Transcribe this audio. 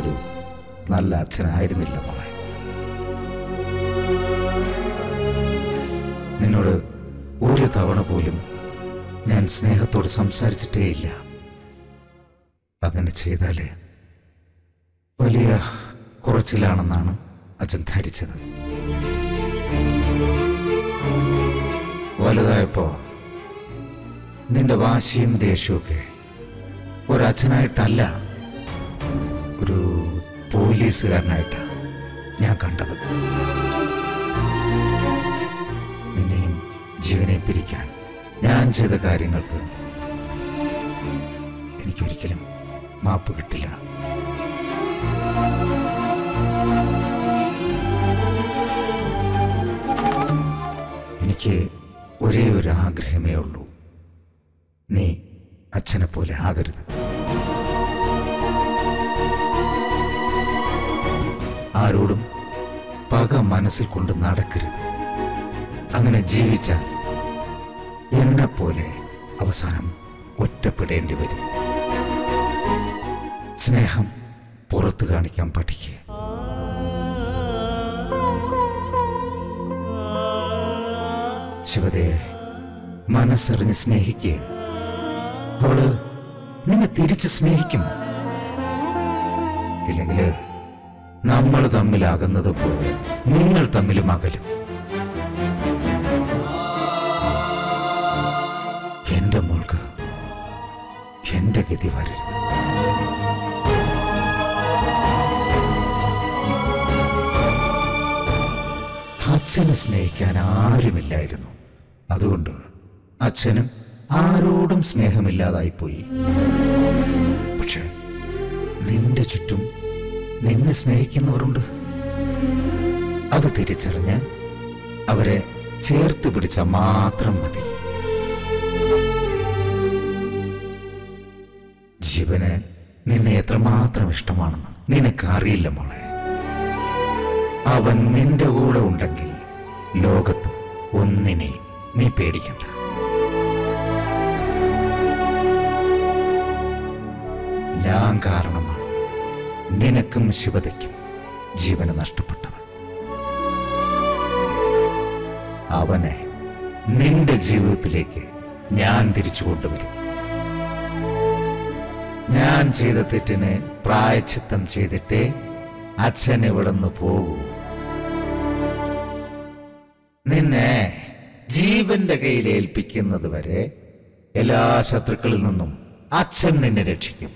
ഞാനൊരു നല്ല അച്ഛനായിരുന്നില്ല മോളെ. നിന്നോട് ഒരു തവണ പോലും ഞാൻ സ്നേഹത്തോട് സംസാരിച്ചിട്ടേയില്ല. അങ്ങനെ ചെയ്താലേ വലിയ കുറച്ചിലാണെന്നാണ് അച്ഛൻ ധരിച്ചത്. വലുതായപ്പോ നിന്റെ വാശിയും ദേഷ്യവും ഒരച്ഛനായിട്ടല്ല ഒരു പോലീസുകാരനായിട്ടാണ് ഞാൻ കണ്ടത്. നിന്നെയും ജീവനെ പിരിക്കാൻ ഞാൻ ചെയ്ത കാര്യങ്ങൾക്ക് എനിക്കൊരിക്കലും മാപ്പ് കിട്ടില്ല. എനിക്ക് ഒരേ ഒരു ആഗ്രഹമേ ഉള്ളൂ. നീ അച്ഛനെ പോലെ ആകരുത്. ആരോടും പക മനസ്സിൽ കൊണ്ട് നടക്കരുത്. അങ്ങനെ ജീവിച്ച എന്നെ പോലെ അവസാനം ഒറ്റപ്പെടേണ്ടി വരും. സ്നേഹം പുറത്തു കാണിക്കാൻ പഠിക്കുക. ശിവതയെ മനസ്സറിഞ്ഞ് സ്നേഹിക്കുക. അവൾ നിന്നെ തിരിച്ച് സ്നേഹിക്കും ഇല്ലെങ്കിൽ നമ്മൾ തമ്മിലാകുന്നത് പോലെ നിങ്ങൾ തമ്മിലും അകലും. എന്റെ മോൾക്ക് എന്റെ ഗതി വരരുത്. അച്ഛനെ സ്നേഹിക്കാൻ ആരുമില്ലായിരുന്നു. അതുകൊണ്ട് അച്ഛനും ആരോടും സ്നേഹമില്ലാതായിപ്പോയി. പക്ഷെ നിന്റെ ചുറ്റും നിന്നെ സ്നേഹിക്കുന്നവരുണ്ട്. അത് തിരിച്ചറിഞ്ഞ് അവരെ ചേർത്ത് പിടിച്ച മാത്രം മതി. ജീവന് നിന്നെ എത്രമാത്രം ഇഷ്ടമാണെന്ന് നിനക്കറിയില്ല മോളെ. അവൻ നിന്റെ കൂടെ ഉണ്ടെങ്കിൽ ലോകത്ത് ഒന്നിനെ നീ പേടിക്കണ്ട. ഞാൻ കാരണമാണ് നിനക്കും ശിവതയ്ക്കും ജീവന് നഷ്ടപ്പെട്ടത്. അവനെ നിന്റെ ജീവിതത്തിലേക്ക് ഞാൻ തിരിച്ചു കൊണ്ടുവരും. ഞാൻ ചെയ്ത തെറ്റിന് പ്രായച്ചിത്തം ചെയ്തിട്ടേ അച്ഛൻ ഇവിടെ നിന്ന് പോകൂ. നിന്നെ ജീവന്റെ കയ്യിൽ ഏൽപ്പിക്കുന്നത് വരെ എല്ലാ ശത്രുക്കളിൽ നിന്നും അച്ഛൻ നിന്നെ രക്ഷിക്കും.